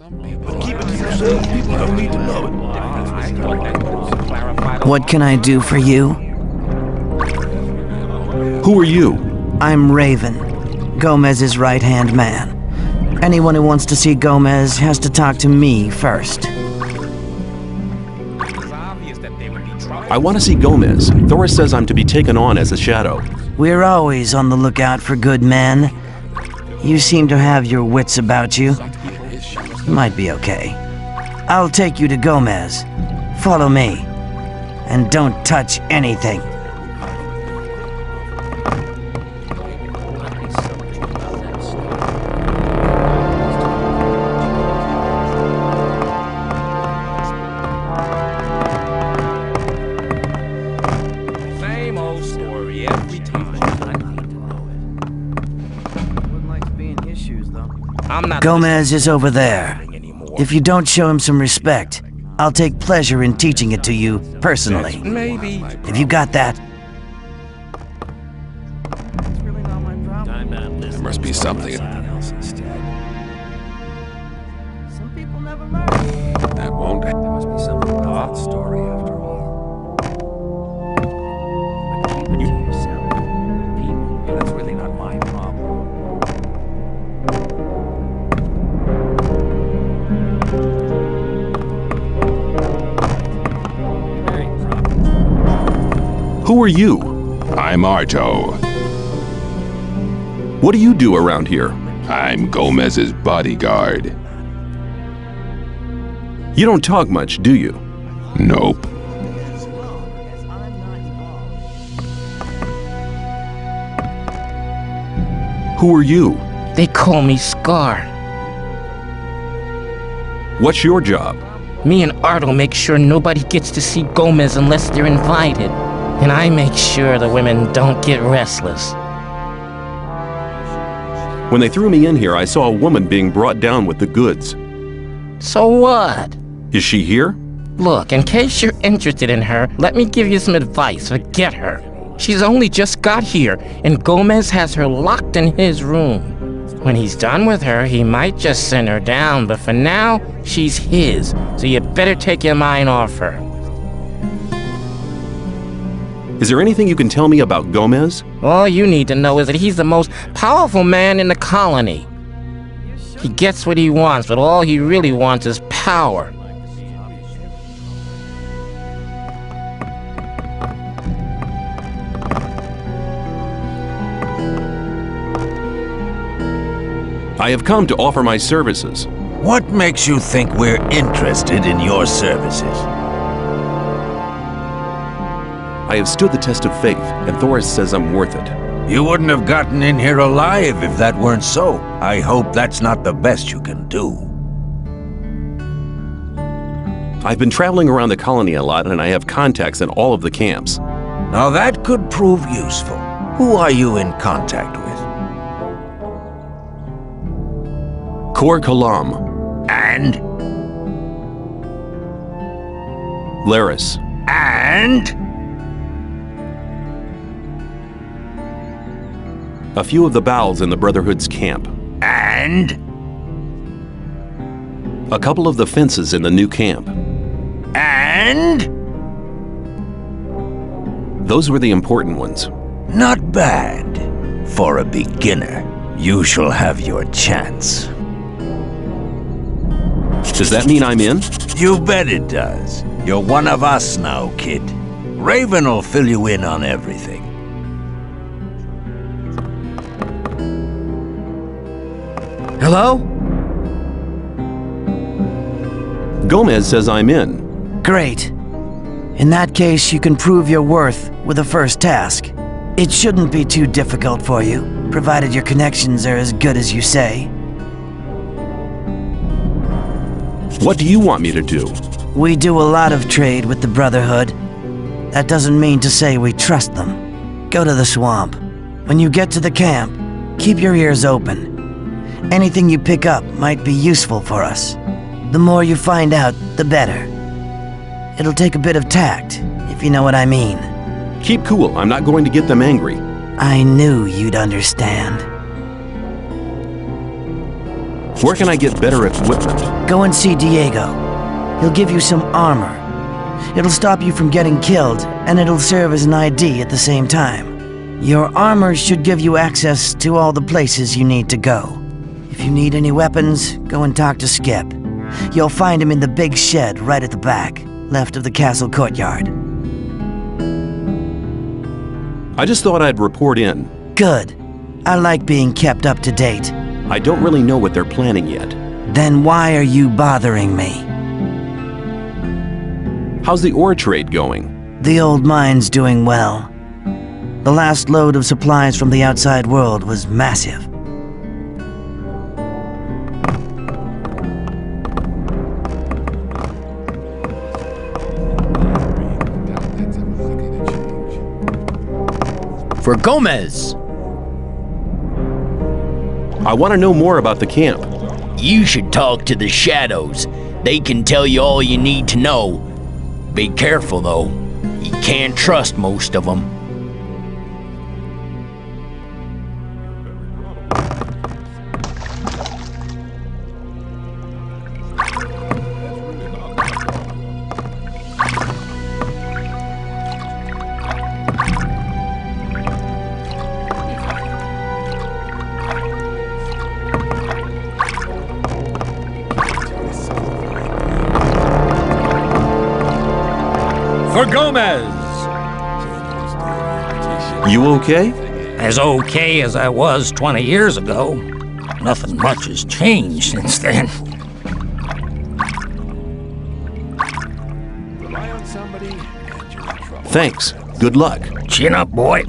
Keep it to yourself. People don't need to know it. What can I do for you? Who are you? I'm Raven, Gomez's right hand man. Anyone who wants to see Gomez has to talk to me first. I want to see Gomez. Thorus says I'm to be taken on as a shadow. We're always on the lookout for good men. You seem to have your wits about you. Might be okay. I'll take you to Gomez. Follow me. And don't touch anything. Gomez is over there. If you don't show him some respect, I'll take pleasure in teaching it to you personally. Maybe. Have you got that? There must be something. Who are you? I'm Arto. What do you do around here? I'm Gomez's bodyguard. You don't talk much, do you? Nope. Who are you? They call me Scar. What's your job? Me and Arto make sure nobody gets to see Gomez unless they're invited. And I make sure the women don't get restless. When they threw me in here, I saw a woman being brought down with the goods. So what? Is she here? Look, in case you're interested in her, let me give you some advice. Forget her. She's only just got here, and Gomez has her locked in his room. When he's done with her, he might just send her down, but for now, she's his, so you better take your mind off her. Is there anything you can tell me about Gomez? All you need to know is that he's the most powerful man in the colony. He gets what he wants, but all he really wants is power. I have come to offer my services. What makes you think we're interested in your services? I have stood the test of faith, and Thorus says I'm worth it. You wouldn't have gotten in here alive if that weren't so. I hope that's not the best you can do. I've been traveling around the colony a lot, and I have contacts in all of the camps. Now that could prove useful. Who are you in contact with? Cor Kalom, And? Lares, And? A few of the Baals in the Brotherhood's camp, And? a couple of the fences in the new camp. And? Those were the important ones. Not bad. For a beginner, you shall have your chance. Does that mean I'm in? You bet it does. You're one of us now, kid. Raven will fill you in on everything. Hello? Gomez says I'm in. Great. In that case, you can prove your worth with the first task. It shouldn't be too difficult for you, provided your connections are as good as you say. What do you want me to do? We do a lot of trade with the Brotherhood. That doesn't mean to say we trust them. Go to the swamp. When you get to the camp, keep your ears open. Anything you pick up might be useful for us. The more you find out, the better. It'll take a bit of tact, if you know what I mean. Keep cool. I'm not going to get them angry. I knew you'd understand. Where can I get better equipment? Go and see Diego. He'll give you some armor. It'll stop you from getting killed, and it'll serve as an ID at the same time. Your armor should give you access to all the places you need to go. If you need any weapons, go and talk to Skip. You'll find him in the big shed right at the back, left of the castle courtyard. I just thought I'd report in. Good. I like being kept up to date. I don't really know what they're planning yet. Then why are you bothering me? How's the ore trade going? The old mine's doing well. The last load of supplies from the outside world was massive. For Gomez, I want to know more about the camp. you should talk to the shadows. They can tell you all you need to know. Be careful, though. You can't trust most of them. Gomez! You okay? As okay as I was 20 years ago. Nothing much has changed since then. Rely on somebody and you're in trouble. Thanks. Good luck. Chin up, boy.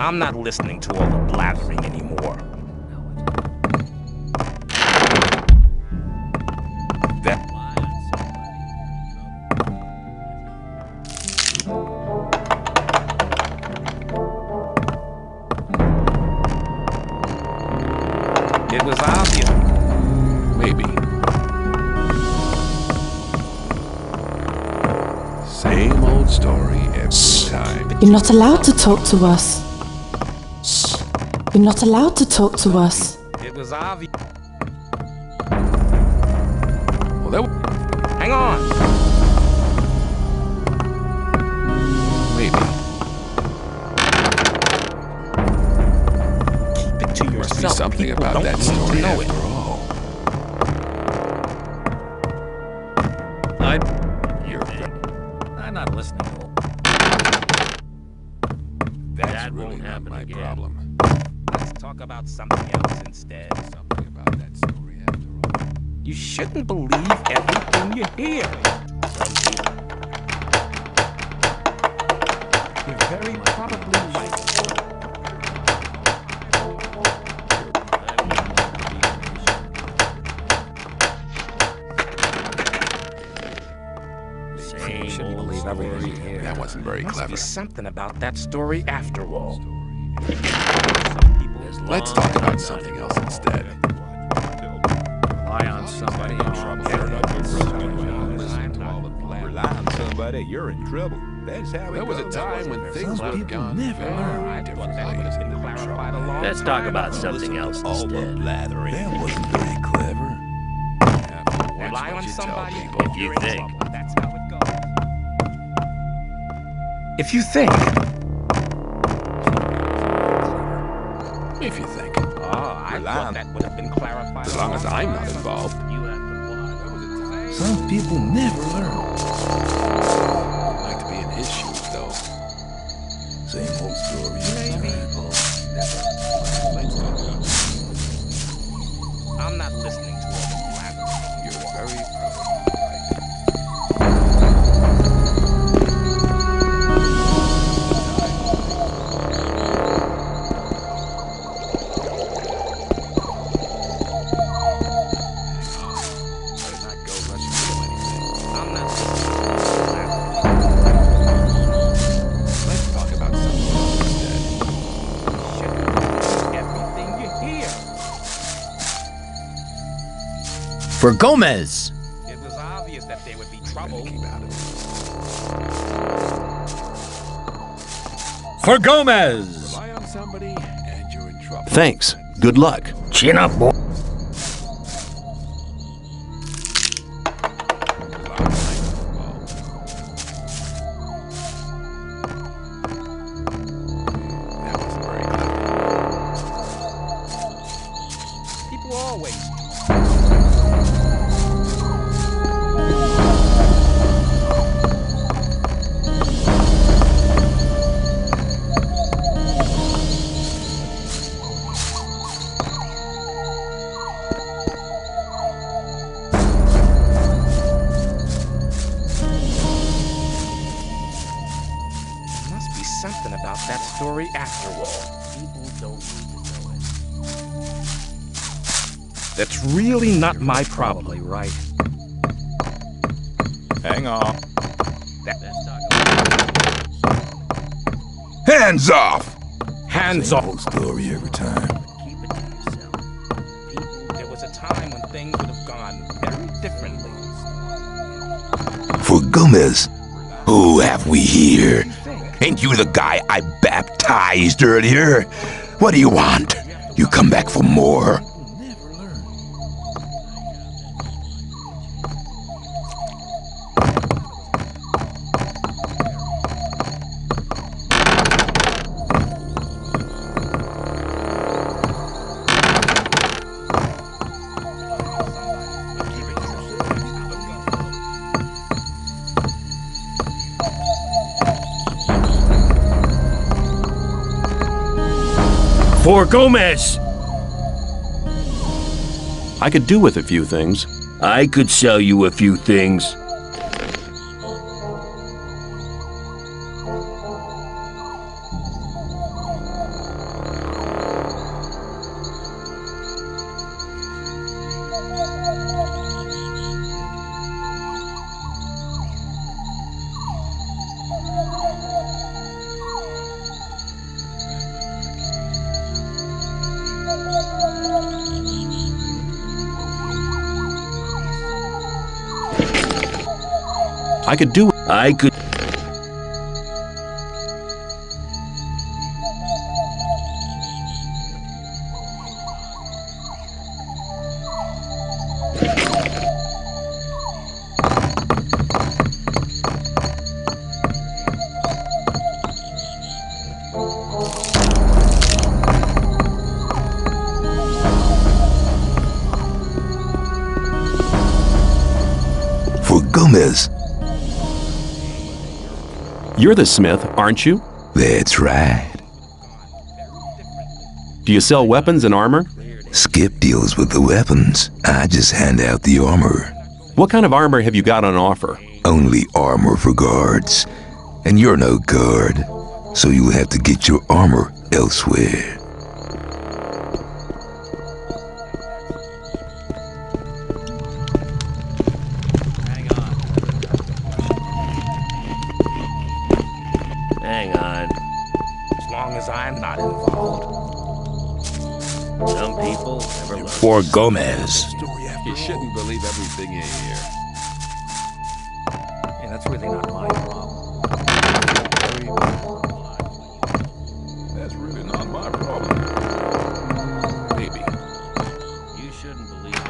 I'm not listening to all the blathering anymore. That. It was obvious. Maybe. Same old story every time. You're not allowed to talk to us. You're not allowed to talk to us. It was obvious. Well, that Hang on. maybe. Keep it to yourself. Must be something People about don't that need to story know it. About something else instead. Something about that story after all. You shouldn't believe everything you hear. You're very probably right. Same shouldn't old believe everything story you hear. That wasn't very Must clever. be something about that story after all. Let's talk about something else instead. Rely on somebody in trouble. Rely on somebody, you're in trouble. That's how There it was a time when things would have gone very differently. Let's talk about something else instead. That wasn't very clever. Have to watch Rely on somebody if you think. trouble. That's how it goes. If you think. Clarified. As long as I'm not involved. Some people never learn. I'd like to be in his shoes, though. Same old story. I'm not listening to all the blathering. You're very Gomez! It was obvious that there would be trouble. For Gomez! Rely on somebody and you're in trouble. Thanks. Good luck. Chin up, boy. Really not my problem. Probably right. Hang on. Hands off! Hands off. Old story every time. Keep it to yourself. People, there was a time when things would have gone very differently. For Gomez, who have we here? Ain't you the guy I baptized earlier? What do you want? You come back for more? For Gomez! I could do with a few things. I could sell you a few things. Could do. I could. You're the smith, aren't you? that's right. Do you sell weapons and armor? Skip deals with the weapons. I just hand out the armor. What kind of armor have you got on offer? Only armor for guards. And you're no guard, so you'll have to get your armor elsewhere. Never Gomez. You shouldn't believe everything you hear. Yeah, that's really not my problem. That's really not my problem. Maybe. You shouldn't believe it.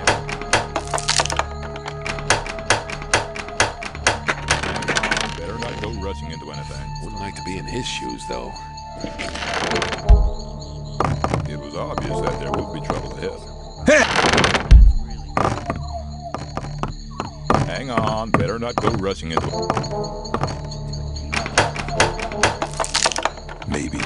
Better not go rushing into anything. Wouldn't like to be in his shoes, though. It was obvious that there would be trouble ahead. Hang on. Better not go rushing into Maybe.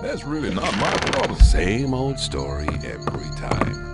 That's really not my problem. Same old story every time.